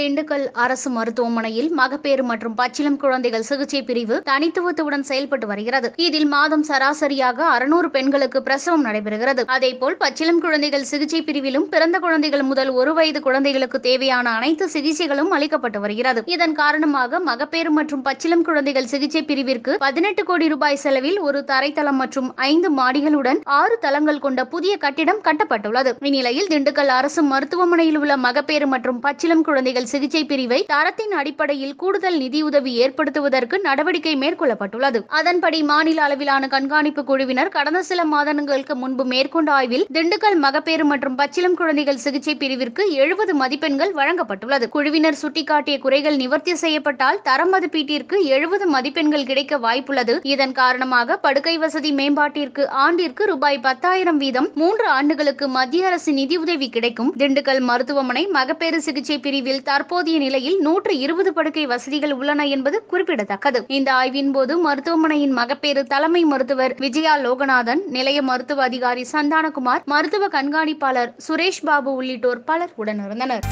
திண்டுக்கல் அரசு மருத்துவமனையில் மகப்பேறு மற்றும் பச்சிளம் குழந்தைகள் சிகிச்சை பிரிவு தனித்துவத்துடன் செயல்பட்டு வருகிறது. இதில் மாதம் சராசரியாக அறுநூறு பெண்களுக்கு பிரசவம் நடைபெறுகிறது. அதேபோல் பச்சிளம் குழந்தைகள் சிகிச்சை பிரிவிலும் பிறந்த குழந்தைகள் முதல் ஒரு வயது குழந்தைகளுக்கு தேவையான அனைத்து சிகிச்சைகளும் அளிக்கப்பட்டு வருகிறது. இதன் காரணமாக மகப்பேறு மற்றும் பச்சிளம் குழந்தைகள் சிகிச்சை பிரிவிற்கு பதினெட்டு கோடி ரூபாய் செலவில் ஒரு தரைத்தளம் மற்றும் ஐந்து மாடிகளுடன் ஆறு தளங்கள் கொண்ட புதிய கட்டிடம் கட்டப்பட்டுள்ளது. இந்நிலையில் திண்டுக்கல் அரசு மருத்துவமனையில் உள்ள மகப்பேறு மற்றும் பச்சிளம் குழந்தைகள் சிகிச்சை பிரிவை தரத்தின் அடிப்படையில் கூடுதல் நிதியுதவி ஏற்படுத்துவதற்கு நடவடிக்கை மேற்கொள்ளப்பட்டுள்ளது. அதன்படி மாநில அளவிலான கண்காணிப்பு குழுவினர் கடந்த சில மாதங்களுக்கு முன்பு மேற்கொண்ட ஆய்வில் திண்டுக்கல் மகப்பேறு மற்றும் பச்சிளம் குழந்தைகள் சிகிச்சை பிரிவிற்கு எழுபது மதிப்பெண்கள் வழங்கப்பட்டுள்ளது. குழுவினர் சுட்டிக்காட்டிய குறைகள் நிவர்த்தி செய்யப்பட்டால் தர மதிப்பீட்டிற்கு எழுபது மதிப்பெண்கள் கிடைக்க வாய்ப்புள்ளது. இதன் காரணமாக படுக்கை வசதி மேம்பாட்டிற்கு ஆண்டிற்கு ரூபாய் பத்தாயிரம் வீதம் மூன்று ஆண்டுகளுக்கு மத்திய அரசு நிதியுதவி கிடைக்கும். திண்டுக்கல் மருத்துவமனை மகப்பேறு சிகிச்சை பிரிவில் தற்போதைய நிலையில் நூற்று இருபது படுக்கை வசதிகள் உள்ளன என்பது குறிப்பிடத்தக்கது. இந்த ஆய்வின் போது மருத்துவமனையின் மகப்பேறு தலைமை மருத்துவர் விஜயா லோகநாதன் நிலைய மருத்துவ அதிகாரி சந்தானகுமார் மருத்துவ கண்காணிப்பாளர் சுரேஷ் பாபு உள்ளிட்டோர் பலர் உடனிருந்தனர்.